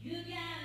You got